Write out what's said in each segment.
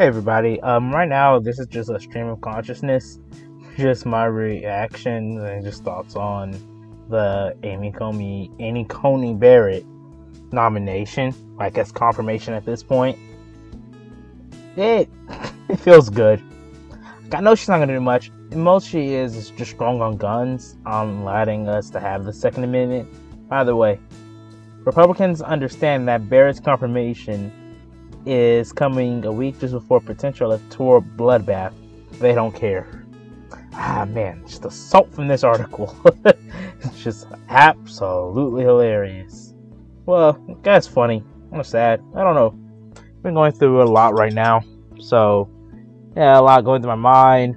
Hey everybody. Um, right now this is just a stream of consciousness, just my reactions and just thoughts on the Amy Coney Amy Coney Barrett nomination. Like as confirmation at this point. It it feels good. I know she's not gonna do much. Most she is is just strong on guns, on allowing us to have the Second Amendment. By the way, Republicans understand that Barrett's confirmation is coming a week just before potential electoral bloodbath. They don't care. Ah man, just the salt from this article. it's just absolutely hilarious. Well, that's funny. I'm sad. I don't know. Been going through a lot right now. So yeah, a lot going through my mind.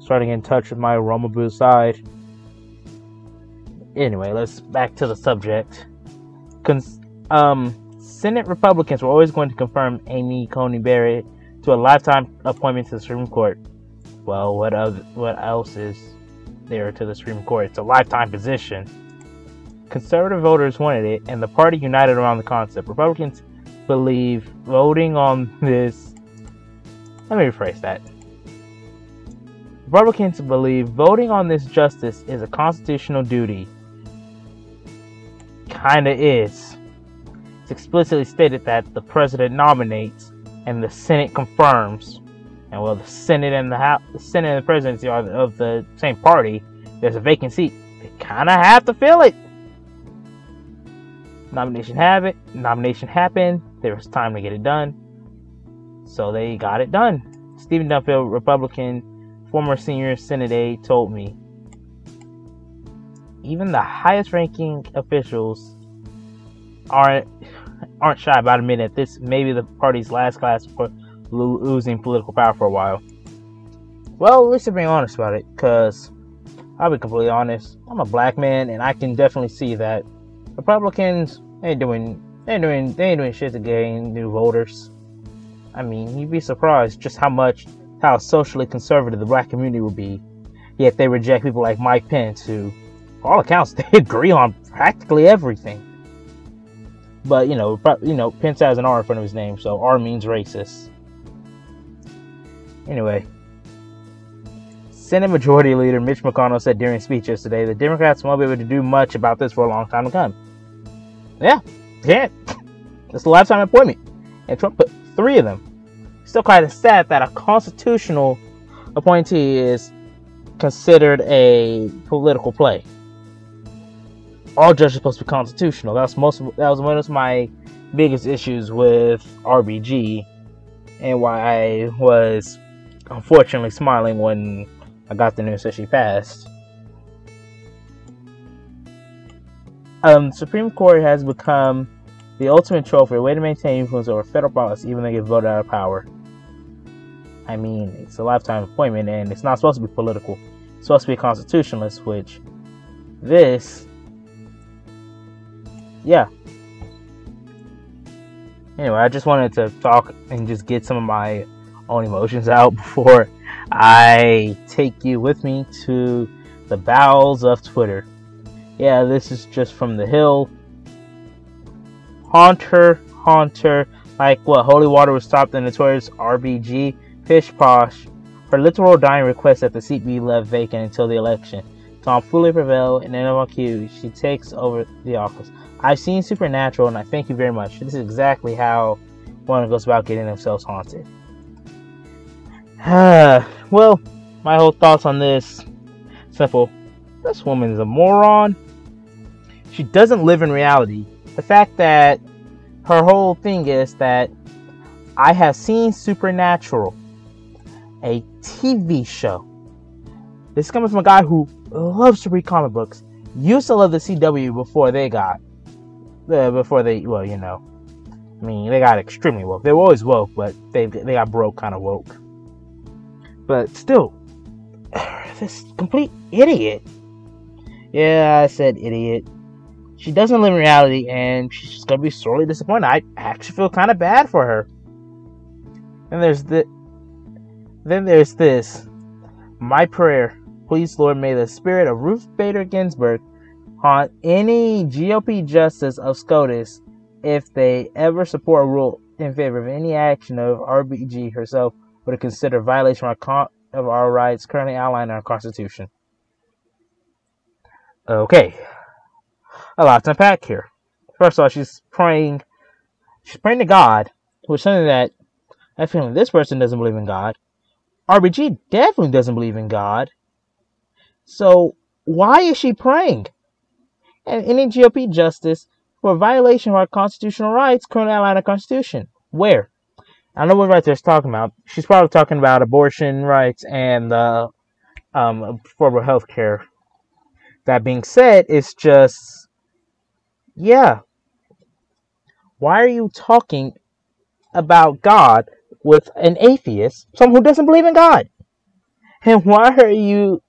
Starting in touch with my Romaboo side. Anyway, let's back to the subject. Cons- um, Senate Republicans were always going to confirm Amy Coney Barrett to a lifetime appointment to the Supreme Court. Well, what other, what else is there to the Supreme Court? It's a lifetime position. Conservative voters wanted it, and the party united around the concept. Republicans believe voting on this. Let me rephrase that. Republicans believe voting on this justice is a constitutional duty. Kinda is. It's explicitly stated that the president nominates and the Senate confirms. And well, the Senate and the House, the Senate and the presidency are of the same party. There's a vacant seat. They kind of have to fill it. Nomination it. Nomination happened. There was time to get it done, so they got it done. Stephen Dunfield, Republican, former senior Senate aide, told me even the highest ranking officials aren't aren't shy about admitting that this may be the party's last class for losing political power for a while. Well, at least they're being honest about it, because I'll be completely honest. I'm a black man, and I can definitely see that Republicans ain't doing ain't doing they ain't doing shit to gain new voters. I mean, you'd be surprised just how much how socially conservative the black community would be. Yet they reject people like Mike Pence, who, for all accounts, they agree on practically everything. But you know, you know, Pence has an R in front of his name, so R means racist. Anyway, Senate Majority Leader Mitch McConnell said during speech yesterday that Democrats won't be able to do much about this for a long time to come. Yeah, can't. It's a lifetime appointment, and Trump put three of them. Still kind of sad that a constitutional appointee is considered a political play all judges are supposed to be constitutional. That's most. That was one of my biggest issues with RBG, and why I was unfortunately smiling when I got the news that she passed. Um, Supreme Court has become the ultimate trophy, a way to maintain influence over federal policy, even though they get voted out of power. I mean, it's a lifetime appointment, and it's not supposed to be political. It's supposed to be constitutionalist, which this yeah. Anyway, I just wanted to talk and just get some of my own emotions out before I take you with me to the bowels of Twitter. Yeah, this is just from the hill. Haunter, Haunter, like what Holy Water was stopped in the notorious RBG, Pish Posh. Her literal dying request that the seat be left vacant until the election. Tom fully prevailed, prevail in NYQ. She takes over the office. I've seen Supernatural, and I thank you very much. This is exactly how one goes about getting themselves haunted. well, my whole thoughts on this simple. This woman is a moron. She doesn't live in reality. The fact that her whole thing is that I have seen Supernatural, a TV show. This is coming from a guy who loves to read comic books, used to love the CW before they got uh, before they, well, you know, I mean, they got extremely woke. They were always woke, but they they got broke kind of woke. But still, this complete idiot. Yeah, I said idiot. She doesn't live in reality, and she's gonna be sorely disappointed. I actually feel kind of bad for her. And there's the, then there's this. My prayer, please, Lord, may the spirit of Ruth Bader Ginsburg haunt any GOP justice of SCOTUS if they ever support a rule in favor of any action of RBG herself would consider violation of our, of our rights currently outlined in our Constitution. Okay, a lot to unpack here. First of all, she's praying, she's praying to God, which is something that I feel like this person doesn't believe in God. RBG definitely doesn't believe in God. So why is she praying? And any GOP justice for violation of our constitutional rights current the Constitution. Where? I know what right there's talking about. She's probably talking about abortion rights and uh, um, affordable health care. That being said, it's just, yeah. Why are you talking about God with an atheist, someone who doesn't believe in God? And why are you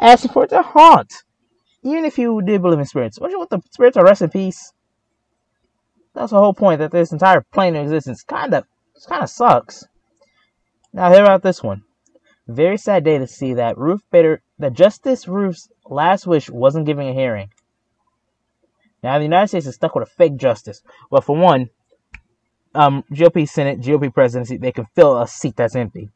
asking for it to haunt? Even if you did believe in spirits, what you want the spirits to rest in peace? That's the whole point that this entire plane of existence kind of kind of sucks. Now hear about this one. Very sad day to see that Ruth Bader that Justice Ruth's last wish wasn't giving a hearing. Now the United States is stuck with a fake justice. Well, for one, um, GOP Senate, GOP presidency, they can fill a seat that's empty.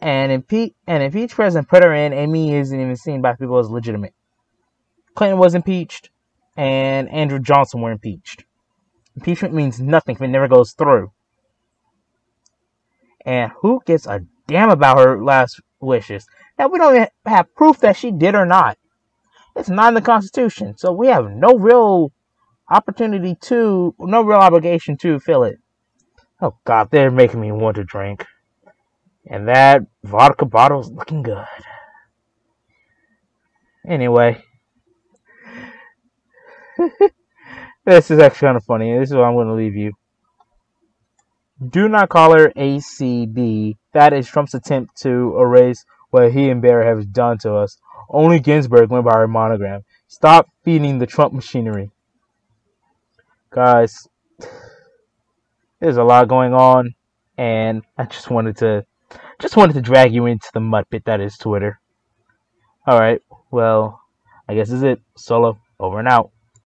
And impeach and impeach president put her in, Amy isn't even seen by people as legitimate. Clinton was impeached, and Andrew Johnson were impeached. Impeachment means nothing if it never goes through. And who gives a damn about her last wishes? Now we don't have proof that she did or not. It's not in the Constitution, so we have no real opportunity to, no real obligation to fill it. Oh God, they're making me want to drink. And that vodka bottle's looking good. Anyway. this is actually kind of funny. This is what I'm going to leave you. Do not call her ACB. That is Trump's attempt to erase what he and Barrett have done to us. Only Ginsburg went by her monogram. Stop feeding the Trump machinery. Guys, there's a lot going on, and I just wanted to just wanted to drag you into the mud pit that is Twitter. Alright, well, I guess is it. Solo, over and out.